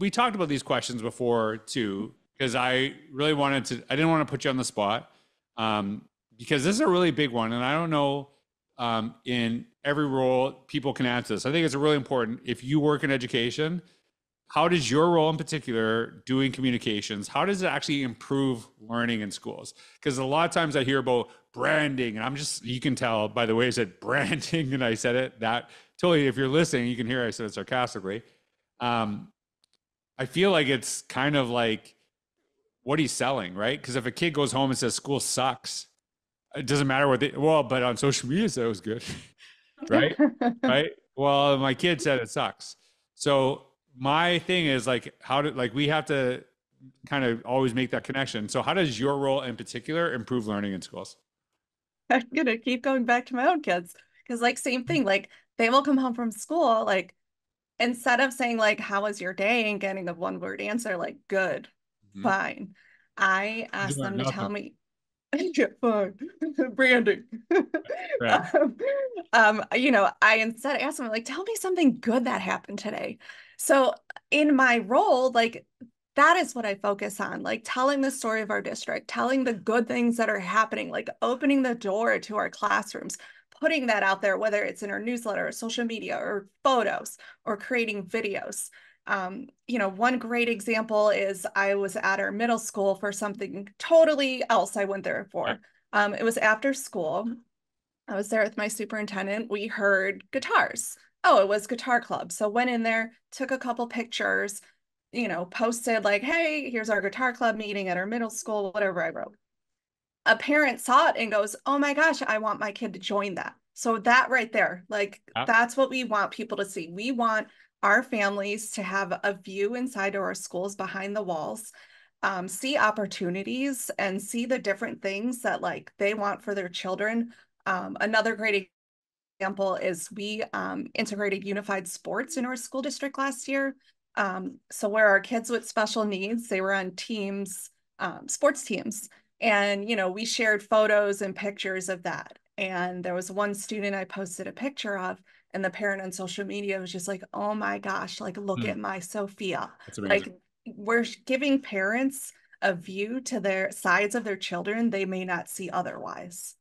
we talked about these questions before too, because I really wanted to. I didn't want to put you on the spot, um, because this is a really big one, and I don't know um, in every role people can answer this. I think it's really important. If you work in education, how does your role in particular doing communications how does it actually improve learning in schools because a lot of times i hear about branding and i'm just you can tell by the way i said branding and i said it that totally if you're listening you can hear i said it sarcastically um, i feel like it's kind of like what he's selling right? Because if a kid goes home and says school sucks it doesn't matter what they well but on social media it was good right? Right? Well my kid said it sucks. So my thing is like how do like we have to kind of always make that connection. So how does your role in particular improve learning in schools? I'm gonna keep going back to my own kids. Because like same thing, like they will come home from school, like instead of saying like how was your day and getting a one word answer like good, mm-hmm. fine. I ask them to tell me fine branding right. um, um, you know i instead ask them like tell me something good that happened today so in my role, like that is what I focus on, like telling the story of our district, telling the good things that are happening, like opening the door to our classrooms, putting that out there, whether it's in our newsletter or social media or photos or creating videos. Um, you know, one great example is I was at our middle school for something totally else I went there for. Um, it was after school. I was there with my superintendent. We heard guitars oh, it was guitar club. So went in there, took a couple pictures, you know, posted like, hey, here's our guitar club meeting at our middle school, whatever I wrote. A parent saw it and goes, oh my gosh, I want my kid to join that. So that right there, like that's what we want people to see. We want our families to have a view inside of our schools behind the walls, um, see opportunities and see the different things that like they want for their children. Um, another great example is we um, integrated unified sports in our school district last year. Um, so where our kids with special needs, they were on teams, um, sports teams. And, you know, we shared photos and pictures of that. And there was one student I posted a picture of, and the parent on social media was just like, oh my gosh, like, look mm. at my Sophia. Like, we're giving parents a view to their sides of their children they may not see otherwise.